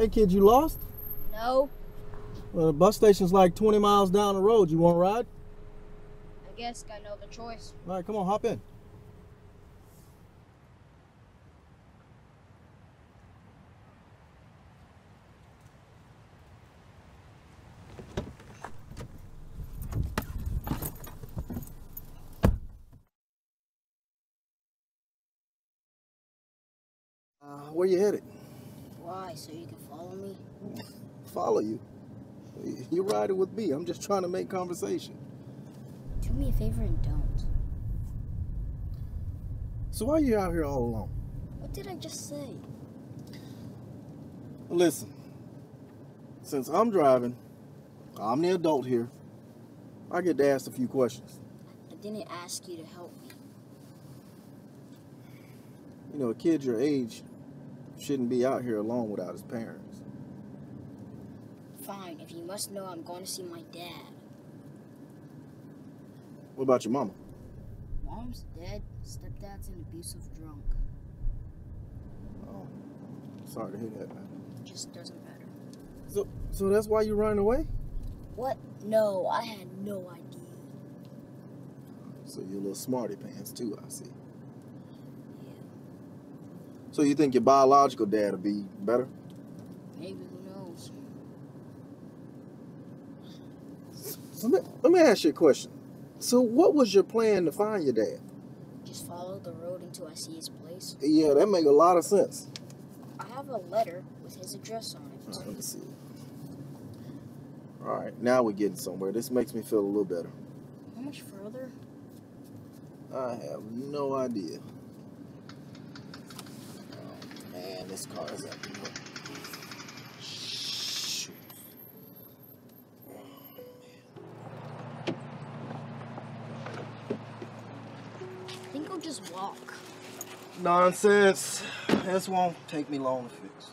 Hey, kid, you lost? No, Well, the bus station's like 20 miles down the road. You want to ride? I guess got no other choice. All right, come on, hop in. Uh, where you headed? Why? So you can follow me? Follow you. You're riding with me. I'm just trying to make conversation. Do me a favor and don't. So why are you out here all alone? What did I just say? Listen, since I'm driving, I'm the adult here. I get to ask a few questions. I didn't ask you to help me. You know, a kid your age shouldn't be out here alone without his parents. Fine, if you must know, I'm going to see my dad. What about your mama? Mom's dead. Stepdad's an abusive drunk. Oh, sorry to hear that, man. Just doesn't matter. So, so that's why you running away? What? No, I had no idea. So you're a little smarty pants too, I see. So you think your biological dad would be better? maybe who knows? So let, let me ask you a question. So what was your plan to find your dad? Just follow the road until I see his place. Yeah, that make a lot of sense. I have a letter with his address on it. right, let me see. All right, now we're getting somewhere. This makes me feel a little better. How much further? I have no idea. Oh, man, this car is up. Shoot. I think I'll just walk. Nonsense. This won't take me long to fix.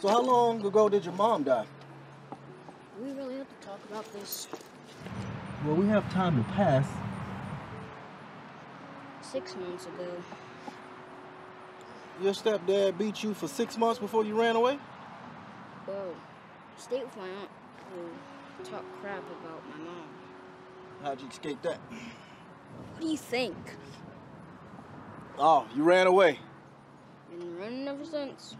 So how long ago did your mom die? Do we really have to talk about this? Well, we have time to pass. Six months ago. Your stepdad beat you for six months before you ran away? Whoa. Stayed with my aunt who talked crap about my mom. How'd you escape that? What do you think? Oh, you ran away. Been running ever since.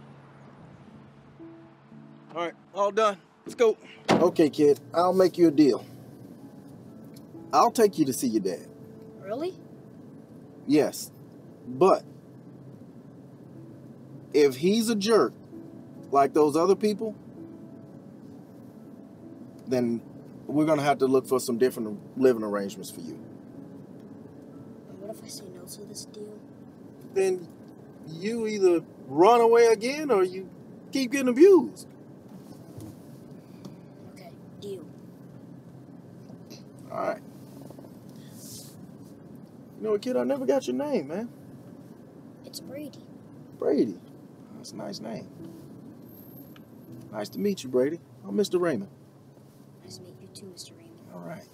All right, all done. Let's go. Okay, kid, I'll make you a deal. I'll take you to see your dad. Really? Yes. But if he's a jerk like those other people, then we're going to have to look for some different living arrangements for you. What if I say no to this deal? Then you either run away again or you keep getting abused. Okay, deal. All right. You know kid? I never got your name, man. It's Brady. Brady. That's a nice name. Nice to meet you, Brady. I'm Mr. Raymond. Nice to meet you too, Mr. Raymond. All right.